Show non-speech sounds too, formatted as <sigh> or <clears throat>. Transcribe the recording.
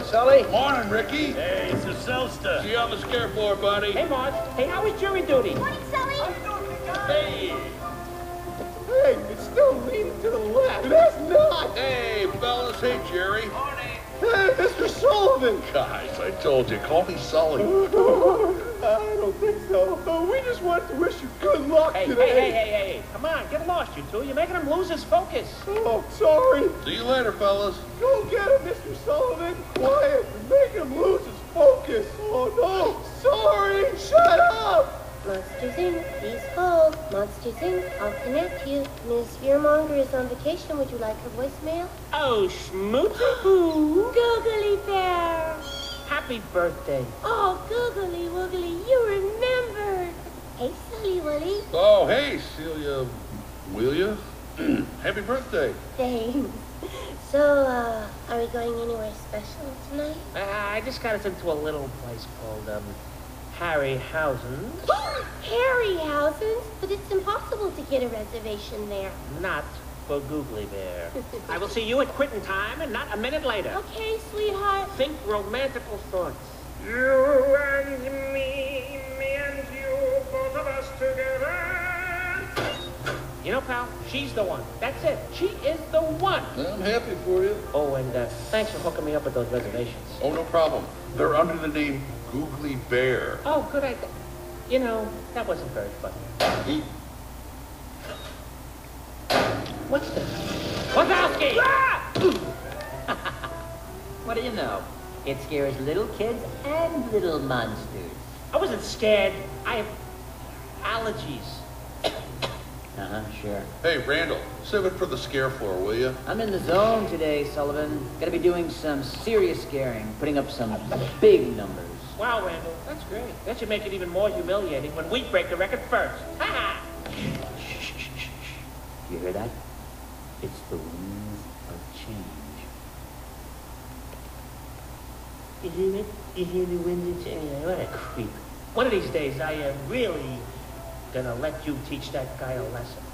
Sully. Morning, Ricky. Hey, it's a Selster. See you on the scare floor, buddy. Hey, Marge. Hey, how was jury duty? Morning, Sully. Hey. Hey, it's still leaning to the left. That's not. Hey, fellas. Hey, Jerry. Morning. Hey, Mr. Sullivan. Guys, I told you, call me Sully. <laughs> want to wish you good luck Hey, hey, today. hey, hey, hey. Come on, get lost, you two. You're making him lose his focus. Oh, sorry. See you later, fellas. Go get him, Mr. Sullivan. Quiet. You're making him lose his focus. Oh, no. Sorry. Shut up. Monsters Inc., please hold. Monsters Inc., I'll connect you. Miss Fearmonger is on vacation. Would you like her voicemail? Oh, schmooty boo. Googly bear. Happy birthday. Oh, googly Hey, Oh, hey, Celia. Will you? <clears throat> Happy birthday. Thanks. So, uh, are we going anywhere special tonight? Uh, I just got us into a little place called, um, Harryhausen's. <gasps> Harryhausen's? But it's impossible to get a reservation there. Not for Googly Bear. I will see you at quitting time and not a minute later. <laughs> Okay, sweetheart. Think romantical thoughts. You You know, pal, she's the one. That's it. She is the one. I'm happy for you. Oh, and uh, thanks for hooking me up with those reservations. Oh, no problem. They're under the name Googly Bear. Oh, good idea. You know, that wasn't very funny. What's this? Wazowski! <laughs> What do you know? It scares little kids and little monsters. I wasn't scared. I have allergies. Uh-huh, sure. Hey, Randall, save it for the scare floor, will you? I'm in the zone today, Sullivan. Gonna be doing some serious scaring, putting up some big numbers. Wow, Randall, that's great. That should make it even more humiliating when we break the record first. Ha ha! Shh, shh, shh, shh. You hear that? It's the winds of change. You hear it? You hear the wind of change? What a creep. One of these days, I am really gonna let you teach that guy a lesson.